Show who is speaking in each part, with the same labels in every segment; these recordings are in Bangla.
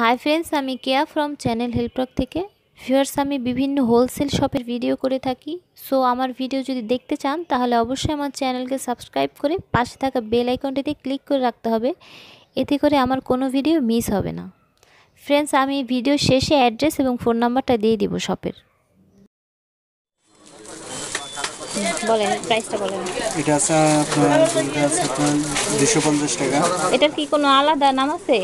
Speaker 1: হাই ফ্রেন্ডস আমি কেয়া ফ্রম চ্যানেল হেল্পটক থেকে। ভিউয়ার্স আমি বিভিন্ন হোলসেল শপের ভিডিও করে থাকি। সো আমার ভিডিও যদি দেখতে চান, তাহলে অবশ্যই আমার চ্যানেলকে সাবস্ক্রাইব করে পাশে থাকা বেল আইকনটিতে ক্লিক করে রাখতে হবে। এতে করে আমার কোনো ভিডিও মিস হবে না। ফ্রেন্ডস আমি ভিডিও শেষে অ্যাড্রেস এবং ফোন নাম্বারটা দিয়ে দিব শপের বলেন প্রাইসটা বলেন।
Speaker 2: এটা আছে আপনার এটা আছে আপনার দুশো পঞ্চাশ টাকা।
Speaker 1: এটার কি কোনো আলাদা নাম আছে?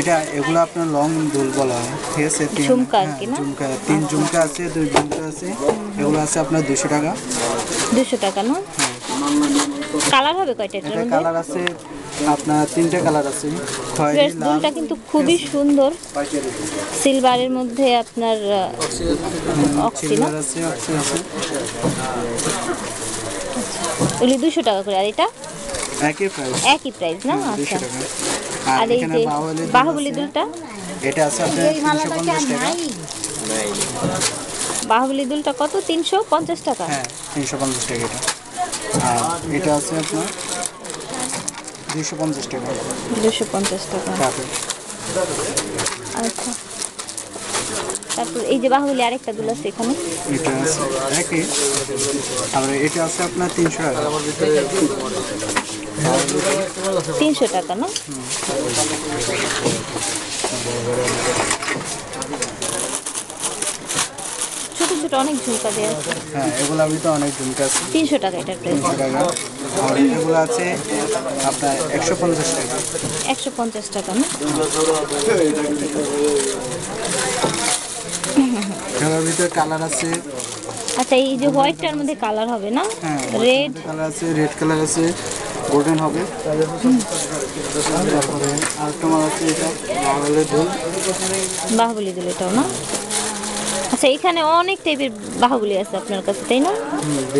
Speaker 2: এটা এগুলো আপনার লং দুল বলা হয় ঠিক আছে?
Speaker 1: ঝুমকা আর কি
Speaker 2: হ্যাঁ,
Speaker 1: না?
Speaker 2: ঝুমকা তিন ঝুমকা আছে দুই ঝুমকা আছে এগুলো আছে আপনার দুশো টাকা।
Speaker 1: দুশো টাকা না? কালার হবে কয়টা
Speaker 2: এটা কালার আছে আপনার তিনটে কালার আছে
Speaker 1: দুলটা কিন্তু খুবই সুন্দর। সিলভারের মধ্যে আপনার অক্সি না?
Speaker 2: সিলভার আছে অক্সি আছে।
Speaker 1: ওগুলি দুশো টাকা করে আর এটা?
Speaker 2: একই প্রাইস
Speaker 1: একই প্রাইস না? আচ্ছা। আর এই যে
Speaker 2: বাহুবলি।
Speaker 1: দুলটা?
Speaker 2: এটা আছে আপনার তিনশো পঞ্চাশ টাকা।
Speaker 1: বাহুবলী দুলটা কত? তিনশো পঞ্চাশ টাকা?
Speaker 2: হ্যাঁ তিনশো পঞ্চাশ টাকা এটা। আর এটা আছে আপনার দুশো পঞ্চাশ টাকা।
Speaker 1: দুশো পঞ্চাশ টাকা। আচ্ছা। তারপর এই যে বাহুবলী আরেকটা দুল আছে এখানে।
Speaker 2: এটা আছে একই আবার এটা আছে আপনার তিনশো টাকা।
Speaker 1: তিনশো টাকা না? ছোট ছোট অনেক ঝুমকা দেওয়া আছে।
Speaker 2: হ্যাঁ এগুলো আমি তো অনেক ঝুমকা আছে।
Speaker 1: তিনশো টাকা এটার প্রাইস
Speaker 2: আর এগুলো আছে আপনার একশো পঞ্চাশ টাকা।
Speaker 1: একশো পঞ্চাশ টাকা না?
Speaker 2: এগুলোর ভিতরে কালার আছে।
Speaker 1: আচ্ছা এই যে হোয়াইটটার মধ্যে কালার হবে না?
Speaker 2: হ্যাঁ
Speaker 1: রেড
Speaker 2: কালার আছে রেড কালার আছে গোল্ডেন হবে। তারপরে আর তোমার আছে এটা লাল ঢোল
Speaker 1: বাহুবলি দিল এটাও না? আচ্ছা এখানে অনেক টাইপের বাহুবলি আছে আপনার কাছে তাই না?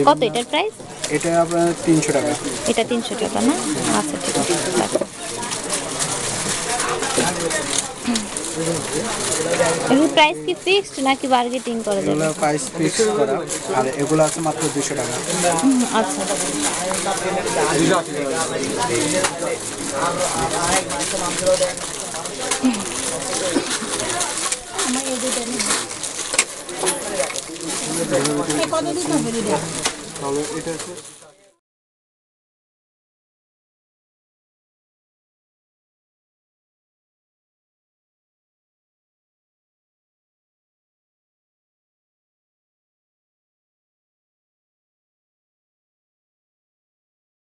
Speaker 1: কত এটার প্রাইস
Speaker 2: এটা আপনার তিনশো টাকা।
Speaker 1: এটা তিনশো টাকা না? আচ্ছা ঠিক আছে। এগুলো প্রাইস কি ফিক্সড নাকি বার্গেটিং করা যাবে?
Speaker 2: এগুলো প্রাইস ফিক্স করা। আর এগুলো আছে মাত্র দুশো টাকা।
Speaker 1: হুম, আচ্ছা।
Speaker 2: তাহলে এটা আছে।